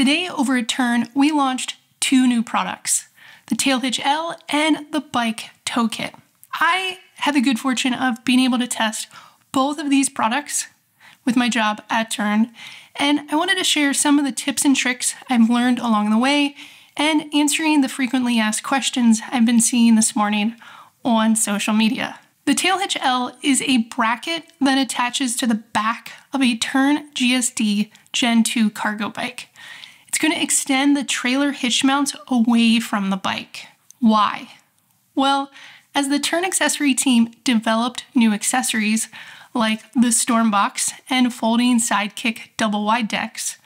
Today over at Tern, we launched two new products, the Tailhitch L and the Bike Tow Kit. I had the good fortune of being able to test both of these products with my job at Tern, and I wanted to share some of the tips and tricks I've learned along the way and answering the frequently asked questions I've been seeing this morning on social media. The Tailhitch L is a bracket that attaches to the back of a Tern GSD Gen 2 cargo bike. Going to extend the trailer hitch mount away from the bike. Why? Well, as the Tern accessory team developed new accessories like the Storm Box and folding sidekick double wide decks,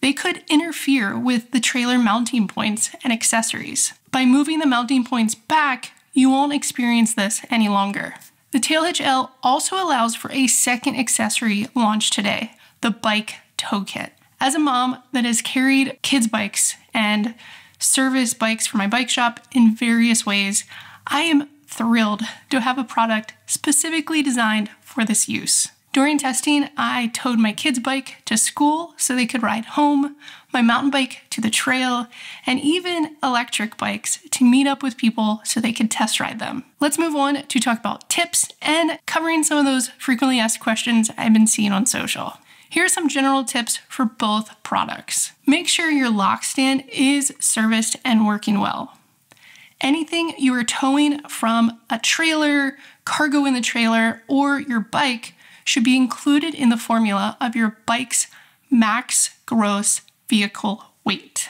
they could interfere with the trailer mounting points and accessories. By moving the mounting points back, you won't experience this any longer. The Tailhitch L also allows for a second accessory launched today, the Bike Tow Kit. As a mom that has carried kids' bikes and service bikes for my bike shop in various ways, I am thrilled to have a product specifically designed for this use. During testing, I towed my kids' bike to school so they could ride home, my mountain bike to the trail, and even electric bikes to meet up with people so they could test ride them. Let's move on to talk about tips and covering some of those frequently asked questions I've been seeing on social. Here are some general tips for both products. Make sure your lock stand is serviced and working well. Anything you are towing from a trailer, cargo in the trailer, or your bike should be included in the formula of your bike's max gross vehicle weight.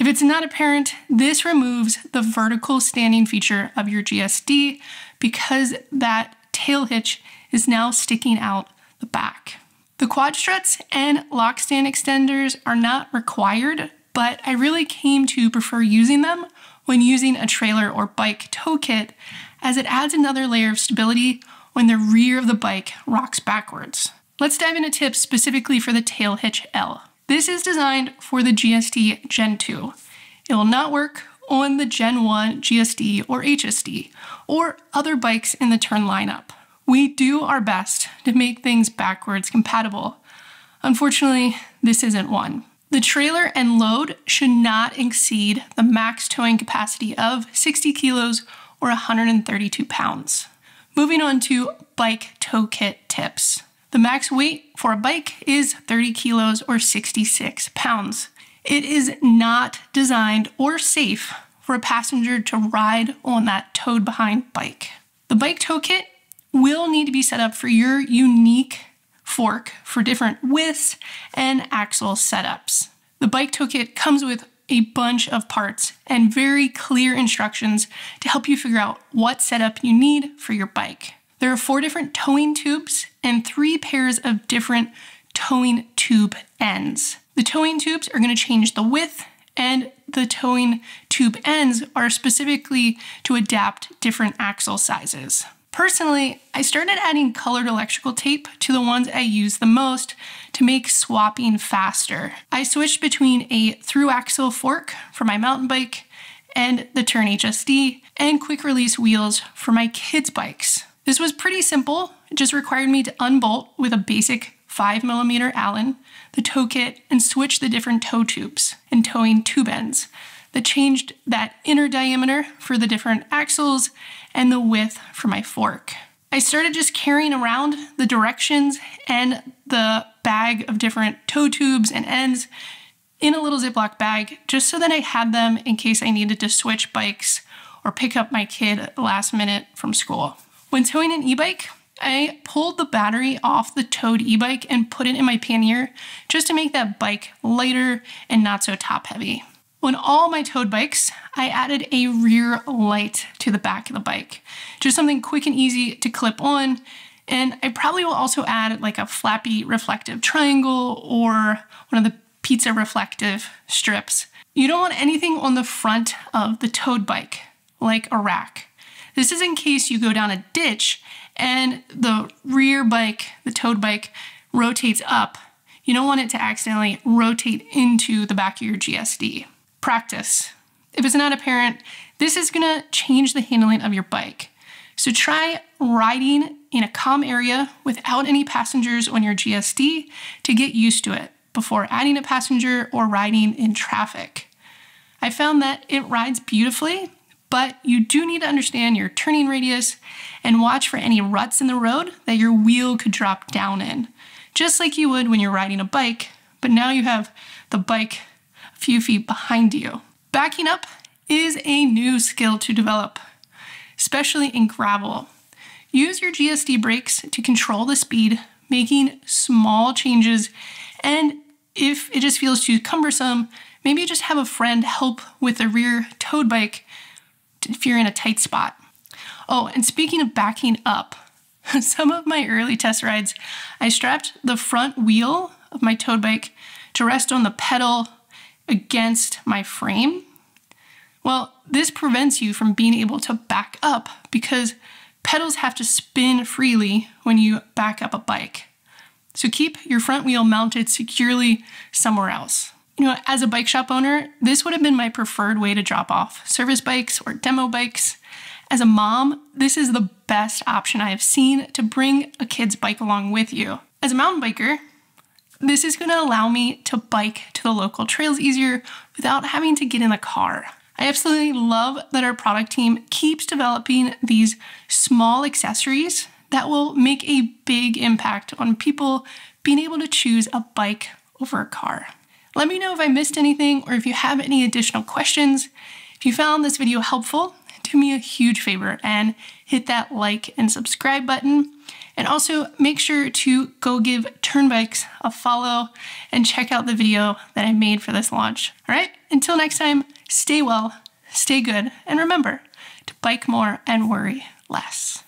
If it's not apparent, this removes the vertical standing feature of your GSD because that tail hitch is now sticking out the back. The quad struts and lock stand extenders are not required, but I really came to prefer using them when using a trailer or bike tow kit as it adds another layer of stability when the rear of the bike rocks backwards. Let's dive into tips specifically for the tail hitch L. This is designed for the GSD Gen 2. It will not work on the Gen 1 GSD or HSD or other bikes in the Tern lineup. We do our best to make things backwards compatible. Unfortunately, this isn't one. The trailer and load should not exceed the max towing capacity of 60 kilos or 132 pounds. Moving on to bike tow kit tips. The max weight for a bike is 30 kilos or 66 pounds. It is not designed or safe for a passenger to ride on that towed behind bike. The bike tow kit will need to be set up for your unique fork for different widths and axle setups. The bike tow kit comes with a bunch of parts and very clear instructions to help you figure out what setup you need for your bike. There are four different towing tubes and three pairs of different towing tube ends. The towing tubes are going to change the width and the towing tube ends are specifically to adapt different axle sizes. Personally, I started adding colored electrical tape to the ones I use the most to make swapping faster. I switched between a through axle fork for my mountain bike and the Tern HSD and quick release wheels for my kids' bikes. This was pretty simple. It just required me to unbolt with a basic 5mm Allen, the tow kit, and switch the different tow tubes and towing tube ends that changed that inner diameter for the different axles and the width for my fork. I started just carrying around the directions and the bag of different tow tubes and ends in a little Ziploc bag just so that I had them in case I needed to switch bikes or pick up my kid last minute from school. When towing an e-bike, I pulled the battery off the towed e-bike and put it in my pannier just to make that bike lighter and not so top heavy. On all my towed bikes, I added a rear light to the back of the bike. Just something quick and easy to clip on. And I probably will also add like a flappy reflective triangle or one of the pizza reflective strips. You don't want anything on the front of the towed bike, like a rack. This is in case you go down a ditch and the rear bike, the towed bike, rotates up. You don't want it to accidentally rotate into the back of your GSD practice. If it's not apparent, this is gonna change the handling of your bike. So try riding in a calm area without any passengers on your GSD to get used to it before adding a passenger or riding in traffic. I found that it rides beautifully, but you do need to understand your turning radius and watch for any ruts in the road that your wheel could drop down in, just like you would when you're riding a bike, but now you have the bike few feet behind you. Backing up is a new skill to develop, especially in gravel. Use your GSD brakes to control the speed, making small changes, and if it just feels too cumbersome, maybe just have a friend help with the rear towed bike if you're in a tight spot. Oh, and speaking of backing up, some of my early test rides, I strapped the front wheel of my towed bike to rest on the pedal against my frame. Well, this prevents you from being able to back up because pedals have to spin freely when you back up a bike. So keep your front wheel mounted securely somewhere else. You know, as a bike shop owner, this would have been my preferred way to drop off service bikes or demo bikes. As a mom, this is the best option I have seen to bring a kid's bike along with you. As a mountain biker, this is going to allow me to bike to the local trails easier without having to get in the car. I absolutely love that our product team keeps developing these small accessories that will make a big impact on people being able to choose a bike over a car. Let me know if I missed anything or if you have any additional questions. If you found this video helpful, do me a huge favor and hit that like and subscribe button. And also make sure to go give Ternbikes a follow and check out the video that I made for this launch. All right, until next time, stay well, stay good, and remember to bike more and worry less.